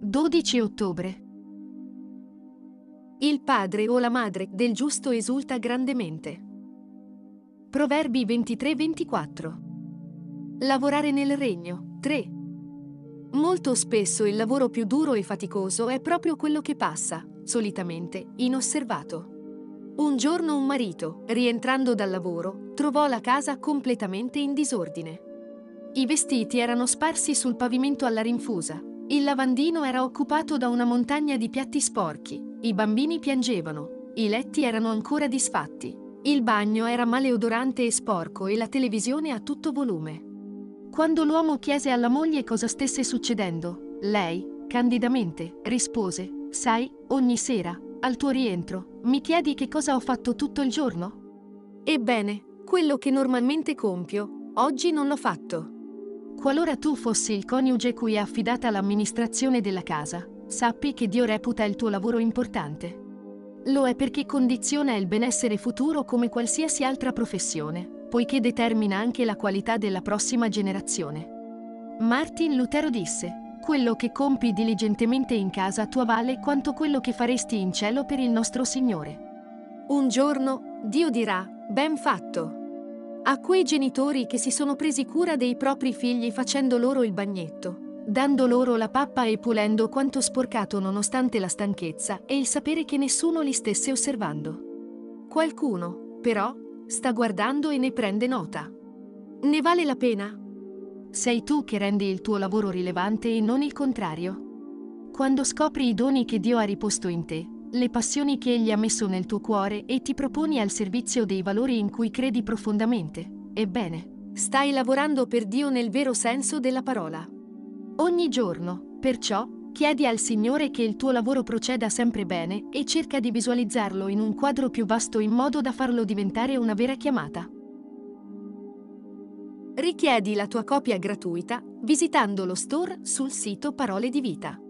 12 ottobre. Il padre o la madre del giusto esulta grandemente. Proverbi 23-24. Lavorare nel regno. 3. Molto spesso il lavoro più duro e faticoso è proprio quello che passa, solitamente, inosservato. Un giorno un marito, rientrando dal lavoro, trovò la casa completamente in disordine. I vestiti erano sparsi sul pavimento alla rinfusa, il lavandino era occupato da una montagna di piatti sporchi, i bambini piangevano, i letti erano ancora disfatti, il bagno era maleodorante e sporco e la televisione a tutto volume. Quando l'uomo chiese alla moglie cosa stesse succedendo, lei, candidamente, rispose, Sai, ogni sera, al tuo rientro, mi chiedi che cosa ho fatto tutto il giorno? Ebbene, quello che normalmente compio, oggi non l'ho fatto. Qualora tu fossi il coniuge cui è affidata l'amministrazione della casa, sappi che Dio reputa il tuo lavoro importante. Lo è perché condiziona il benessere futuro come qualsiasi altra professione poiché determina anche la qualità della prossima generazione. Martin Lutero disse, quello che compi diligentemente in casa tua vale quanto quello che faresti in cielo per il nostro Signore. Un giorno Dio dirà, ben fatto. A quei genitori che si sono presi cura dei propri figli facendo loro il bagnetto, dando loro la pappa e pulendo quanto sporcato nonostante la stanchezza e il sapere che nessuno li stesse osservando. Qualcuno, però, sta guardando e ne prende nota. Ne vale la pena? Sei tu che rendi il tuo lavoro rilevante e non il contrario. Quando scopri i doni che Dio ha riposto in te, le passioni che Egli ha messo nel tuo cuore e ti proponi al servizio dei valori in cui credi profondamente, ebbene, stai lavorando per Dio nel vero senso della parola. Ogni giorno, perciò, Chiedi al Signore che il tuo lavoro proceda sempre bene e cerca di visualizzarlo in un quadro più vasto in modo da farlo diventare una vera chiamata. Richiedi la tua copia gratuita visitando lo store sul sito Parole di Vita.